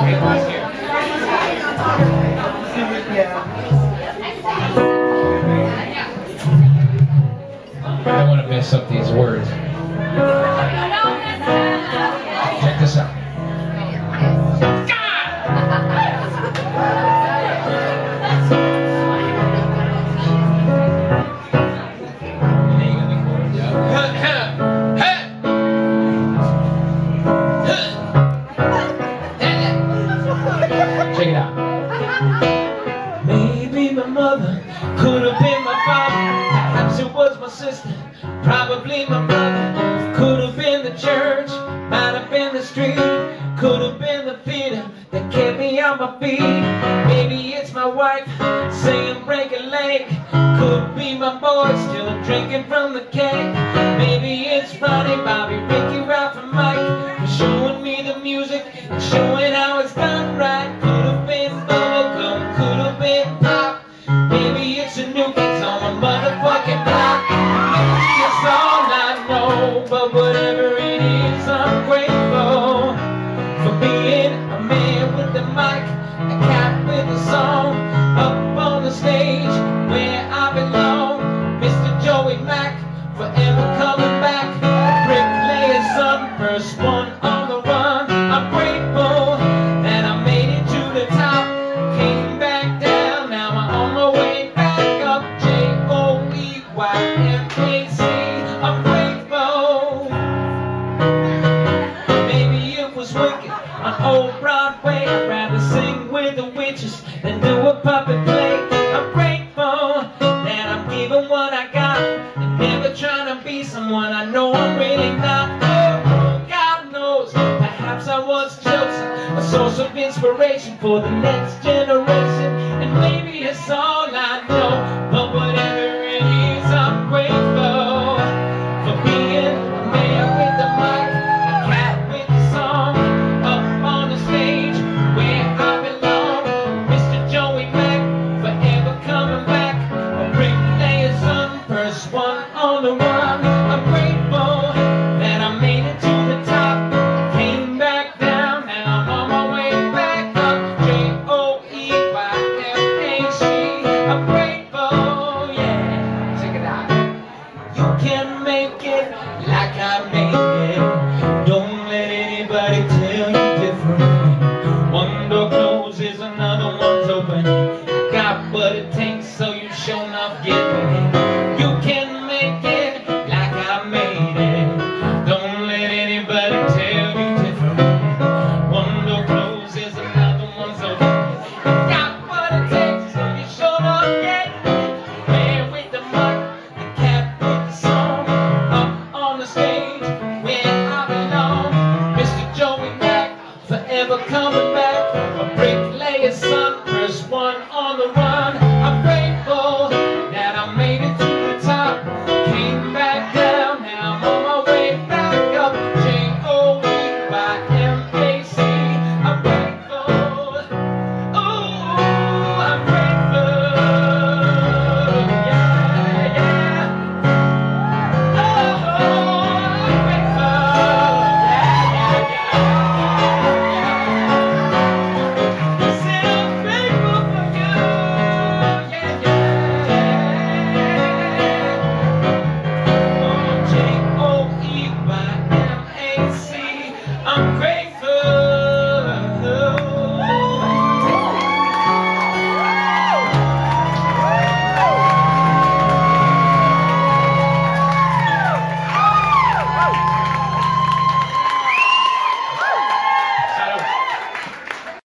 I don't want to mess up these words. Check it out. Maybe my mother could have been my father. Perhaps it was my sister, probably my brother. Could have been the church, might have been the street. Could have been the theater that kept me on my feet. Maybe it's my wife saying break a leg. Could be my boy still drinking from the keg. Maybe it's Ronnie, Bobby, been it's a new kids on my motherfucking block. It's all I know, but whatever it is, I'm grateful for being a man with the mic, a cat with a song, up on the stage where I belong. Mr. Joey Mack, forever coming back. Bricklayer's son, first one on the run. Wicked on old Broadway. I'd rather sing with the witches than do a puppet play. I'm grateful that I'm giving what I got and never trying to be someone I know I'm really not. Oh, God knows, perhaps I was chosen a source of inspiration for the next generation, and maybe it's all like I made it. Don't let anybody tell you different. One door closes, another one's open. Got what it takes, coming back a bricklayer's son, first one on the run. I'm grateful that I made it to the top, came back down, now I'm on my way back up. J O E Y.